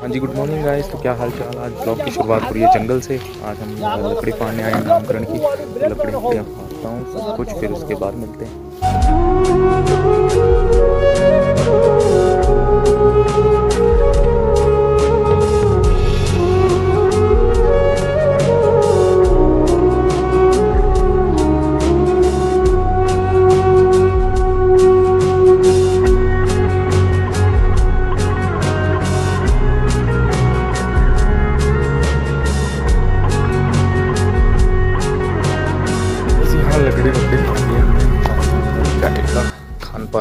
हाँ जी good morning guys तो क्या हाल चाल आज ब्लॉग की शुरुआत हो रही है जंगल से। आज हम लकड़ी फाड़ने आए हैं, नामकरण की लकड़ी फाड़ता हूँ सब कुछ फिर उसके बाद मिलते हैं।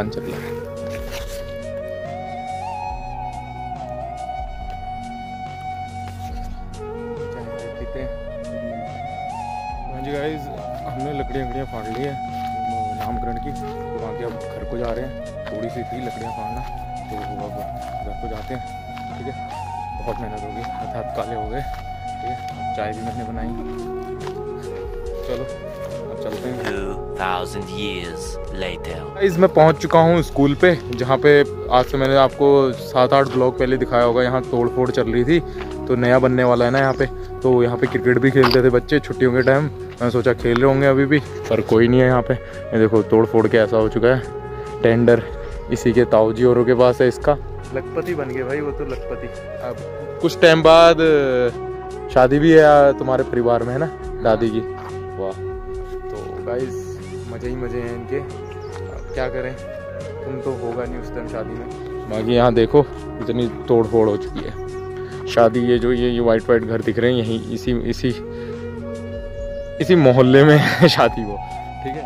रहा है? जी हमने लकड़ियाँ लकड़ियाँ फाड़ ली है। नामकरण की। तो वहाँ के अब घर को जा रहे हैं। थोड़ी सी थी लकड़ियाँ फाड़ना। तो अब घर को जाते हैं। ठीक है? बहुत मेहनत होगी। हाथ हाथ काले हो गए। ठीक है? चाय भी मैंने बनाई। चलो अब चलते हैं। years later. गाइस मैं पहुँच चुका हूँ स्कूल पे जहाँ पे आज से मैंने आपको सात आठ ब्लॉक पहले दिखाया होगा यहाँ तोड़ फोड़ चल रही थी तो नया बनने वाला है ना यहाँ पे। तो यहाँ पे क्रिकेट भी खेलते थे बच्चे छुट्टियों के टाइम मैंने सोचा खेल रहे होंगे अभी भी पर कोई नहीं है यहाँ पे। ये देखो तोड़ फोड़ के ऐसा हो चुका है टेंडर इसी के ताऊजी औरों के पास है इसका। लखपति बन गए भाई वो तो लखपति। अब कुछ टाइम बाद शादी भी है तुम्हारे परिवार में है ना दादी की? वाह तो गाइस मज़े ही मज़े हैं इनके। क्या करें? तुम तो होगा नहीं उस टाइम शादी में। बाकी यहाँ देखो, इतनी तोड़ फोड़ हो चुकी है। शादी ये जो ये ये वाइट वाइट घर दिख रहे हैं, यहीं इसी इसी इसी मोहल्ले में शादी वो ठीक है?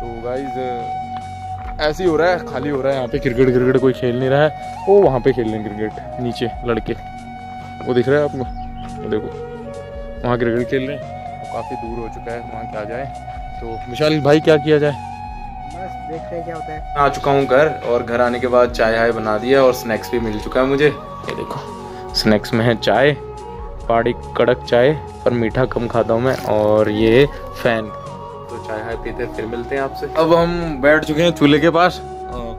तो गाइज़ ऐसे ही हो रहा है, खाली हो रहा है। यहाँ पे क्रिकेट क्रिकेट कोई खेल नहीं रहा है। वो वहाँ पे खेल रहे हैं क्रिकेट नीचे लड़के। वो दिख रहा है आपको? देखो, वहाँ क्रिकेट खेल रहे हैं। काफ़ी दूर हो चुका है वहाँ क्या जाए। तो विशाल भाई क्या किया जाए? बस देखते हैं क्या होता है। आ चुका हूँ घर और घर आने के बाद चाय हाय बना दिया और स्नैक्स भी मिल चुका है मुझे। ये देखो स्नैक्स में है चाय पहाड़ी कड़क चाय पर मीठा कम खाता हूँ मैं और ये फ़ैन तो चाय हाय पीते फिर मिलते हैं आपसे। अब हम बैठ चुके हैं चूल्हे के पास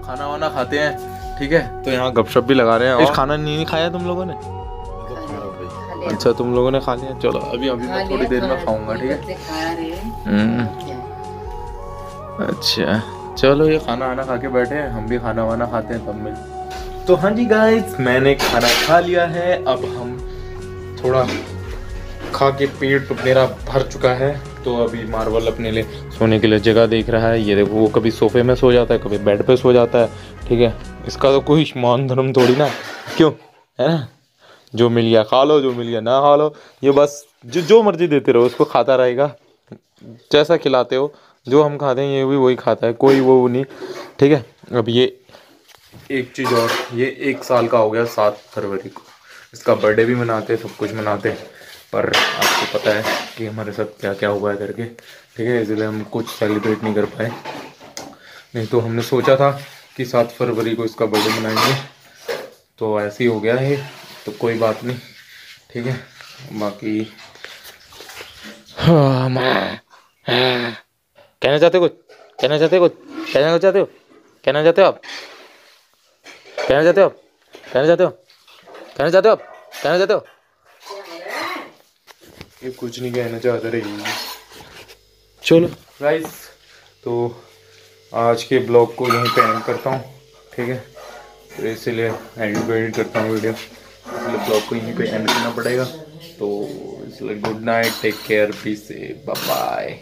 खाना वाना खाते हैं ठीक है? तो यहाँ गपशप भी लगा रहे हैं। और खाना नहीं खाया तुम लोगों ने? अच्छा तुम लोगों ने खा लिया? चलो अभी अभी मैं थोड़ी देर में खाऊँगा ठीक है? हम्म, अच्छा। चलो ये खाना आना खा के बैठे हैं। हम भी खाना वाना खाते हैं तब मिल तो हाँ जी गाइस मैंने खाना खा लिया है। अब हम थोड़ा खा के पेट मेरा भर चुका है। तो अभी मार्वल अपने लिए सोने के लिए जगह देख रहा है। ये देखो वो कभी सोफे में सो जाता है कभी बेड पे सो जाता है। ठीक है? इसका तो कोई मान धर्म थोड़ी ना। क्यों? है ना? जो मिल गया खा लो, जो मिल गया ना खा लो, ये बस जो जो मर्ज़ी देते रहो, उसको खाता रहेगा। जैसा खिलाते हो, जो हम खाते हैं, ये भी वही खाता है, कोई वो नहीं। ठीक है, अब ये एक चीज़ और, ये एक साल का हो गया, सात फरवरी को। इसका बर्थडे भी मनाते सब कुछ मनाते पर आपको पता है कि हमारे साथ क्या क्या हुआ है करके। ठीक है, इसलिए हम कुछ सेलिब्रेट नहीं कर पाए। नहीं तो हमने सोचा था कि सात फरवरी को इसका बर्थडे मनाएँगे। तो ऐसे ही हो गया है। तो कोई बात नहीं ठीक है? बाकी हाँ। कहना चाहते हो कुछ? कहना चाहते हो कुछ? कहना चाहते हो? कहना चाहते हो आप? कहना चाहते हो आप? कहना चाहते हो? कहना चाहते हो आप? कहना चाहते हो? ये कुछ नहीं कहना चाहते रही। चलो। गाइस तो आज के ब्लॉग को यहीं पे एंड करता हूँ ठीक है? तो इसीलिए एंड करता हूँ वीडियो। इसलिए ब्लॉग को यहीं पे एंड करना पड़ेगा। तो इसलिए good night take care peace bye bye